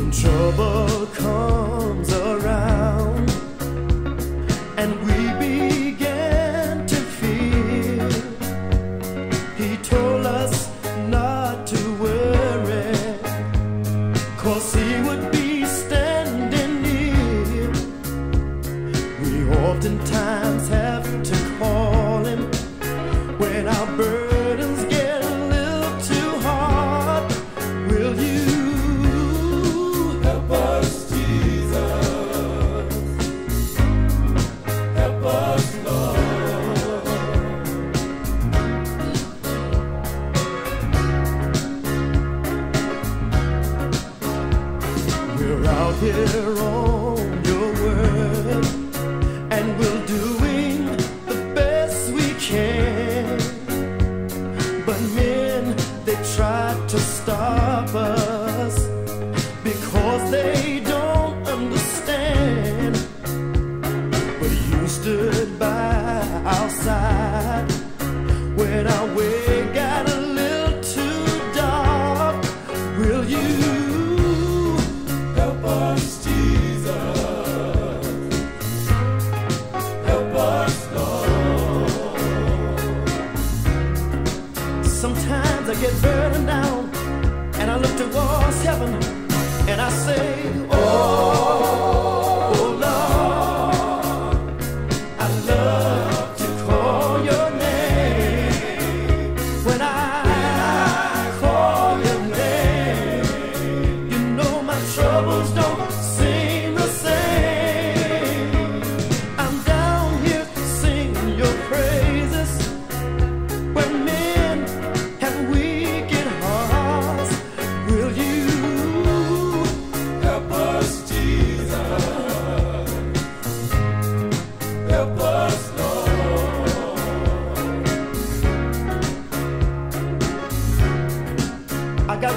when trouble comes out here on your word, and we're doing the best we can. But men, they try to stop us because they don't understand. But you stood by our side when our way I down. And I look towards heaven and I say, Oh,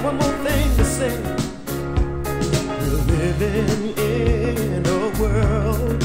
one more thing to say. We're living in a world